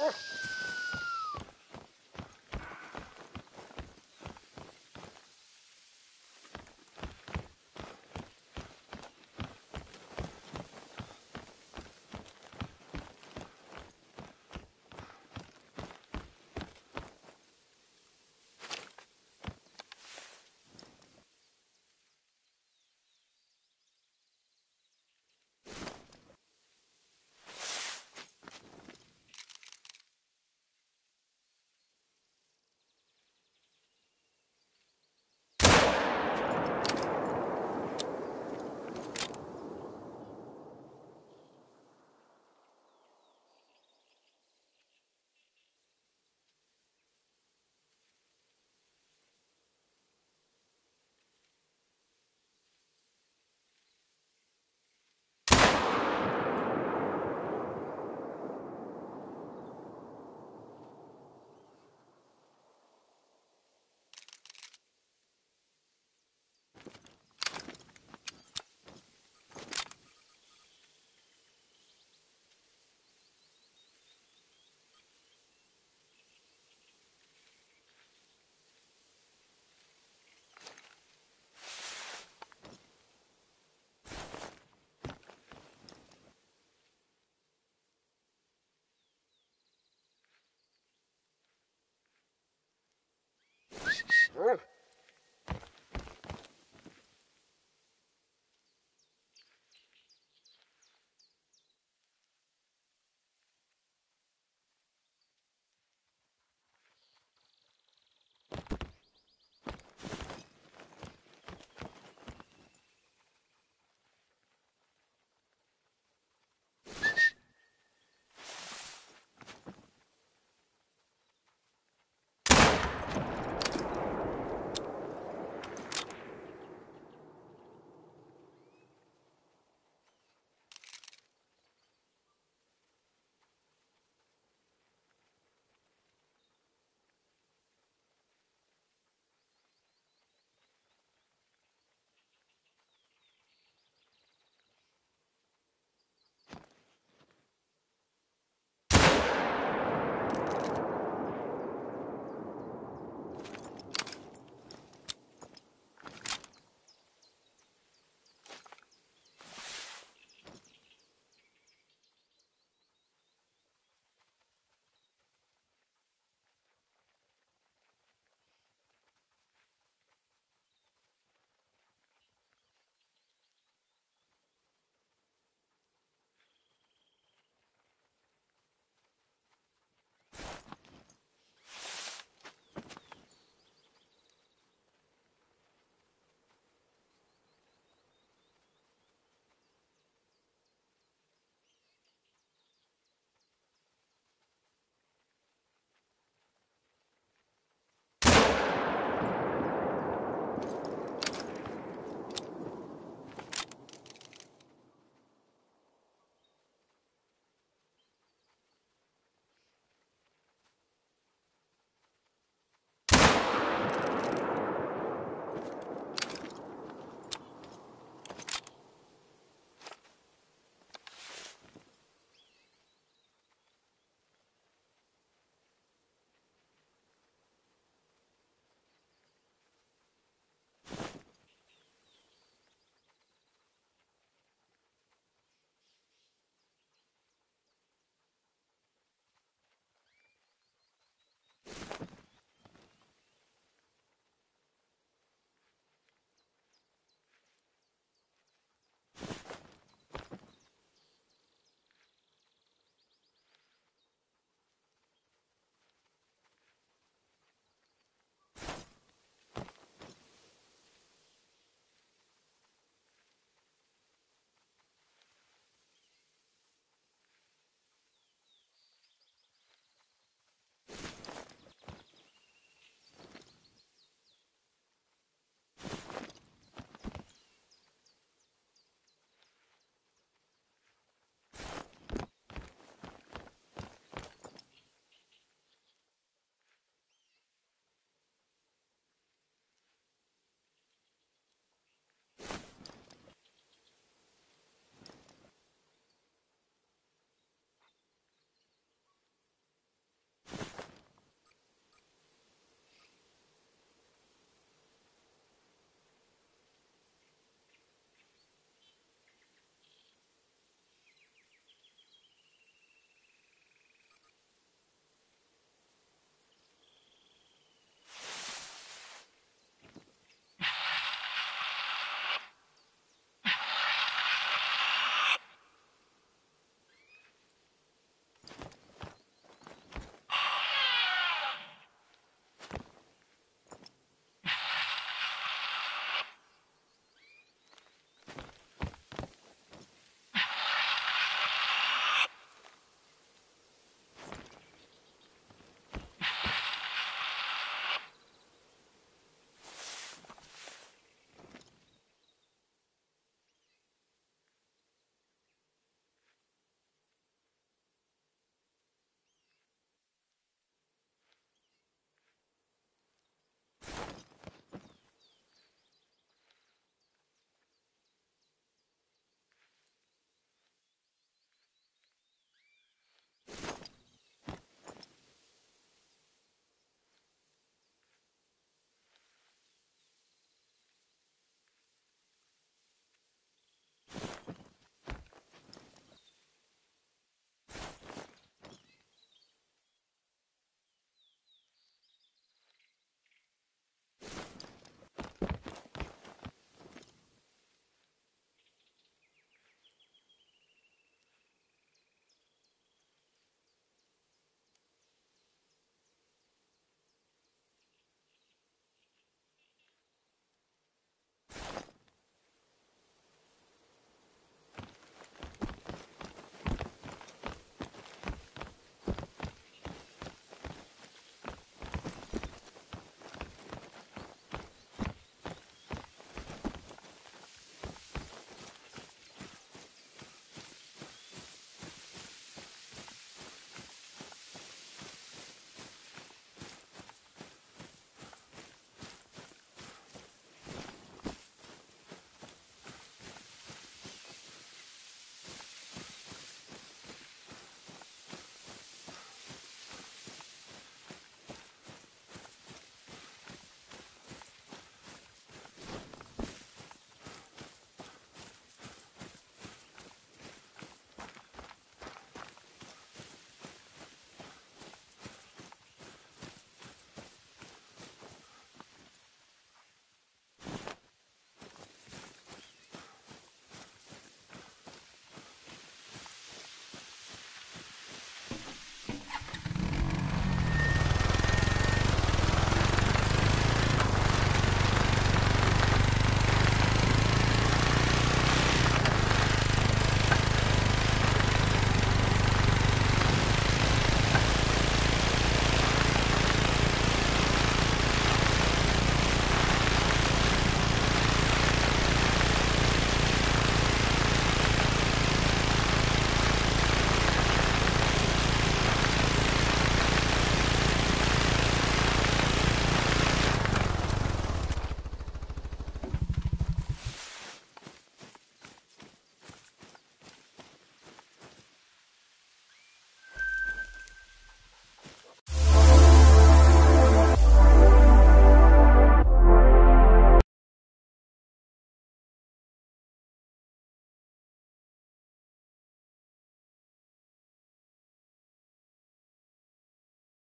Oh.